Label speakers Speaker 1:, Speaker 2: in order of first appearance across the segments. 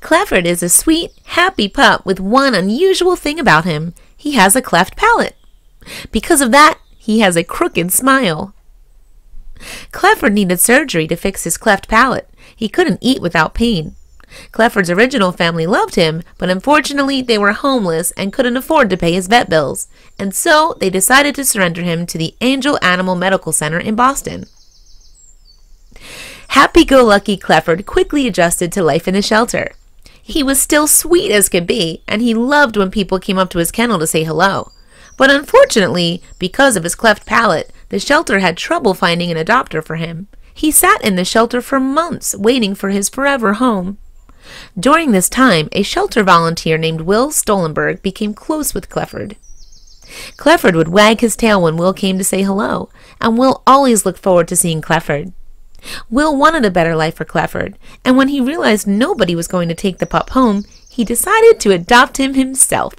Speaker 1: Clefford is a sweet, happy pup with one unusual thing about him. He has a cleft palate. Because of that, he has a crooked smile. Clefford needed surgery to fix his cleft palate. He couldn't eat without pain. Clefford's original family loved him, but unfortunately they were homeless and couldn't afford to pay his vet bills, and so they decided to surrender him to the Angell Animal Medical Center in Boston. Happy go lucky Clefford quickly adjusted to life in the shelter. He was still sweet as could be, and he loved when people came up to his kennel to say hello. But unfortunately, because of his cleft palate, the shelter had trouble finding an adopter for him. He sat in the shelter for months, waiting for his forever home. During this time, a shelter volunteer named Will Stolenberg became close with Clefford. Clefford would wag his tail when Will came to say hello, and Will always looked forward to seeing Clefford. Will wanted a better life for Clefford, and when he realized nobody was going to take the pup home, he decided to adopt him himself.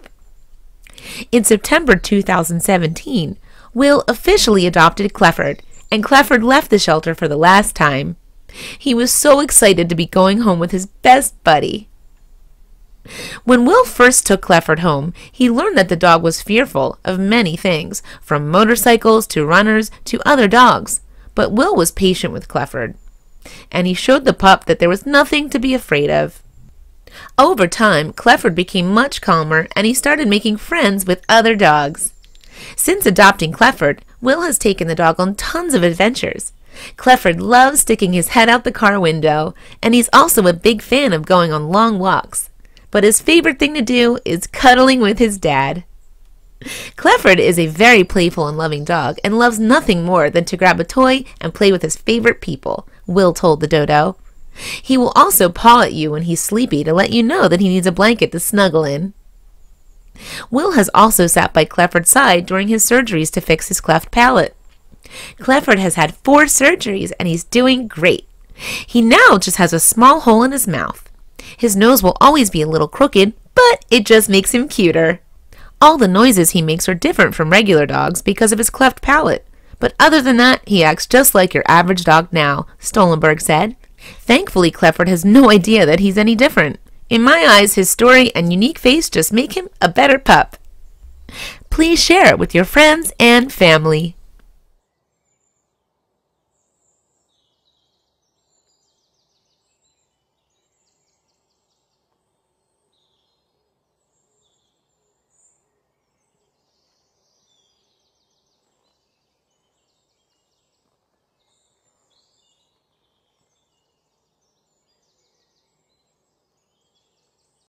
Speaker 1: In September 2017, Will officially adopted Clefford, and Clefford left the shelter for the last time. He was so excited to be going home with his best buddy. When Will first took Clefford home, he learned that the dog was fearful of many things, from motorcycles to runners to other dogs. But Will was patient with Clefford, and he showed the pup that there was nothing to be afraid of. Over time, Clefford became much calmer and he started making friends with other dogs. Since adopting Clefford, Will has taken the dog on tons of adventures. Clefford loves sticking his head out the car window, and he's also a big fan of going on long walks. But his favorite thing to do is cuddling with his dad. Clefford is a very playful and loving dog and loves nothing more than to grab a toy and play with his favorite people, Will told the dodo. He will also paw at you when he's sleepy to let you know that he needs a blanket to snuggle in. Will has also sat by Clefford's side during his surgeries to fix his cleft palate. Clefford has had four surgeries and he's doing great. He now just has a small hole in his mouth. His nose will always be a little crooked, but it just makes him cuter. All the noises he makes are different from regular dogs because of his cleft palate. But other than that, he acts just like your average dog now, Stolenberg said. Thankfully, Clefford has no idea that he's any different. In my eyes, his story and unique face just make him a better pup. Please share it with your friends and family.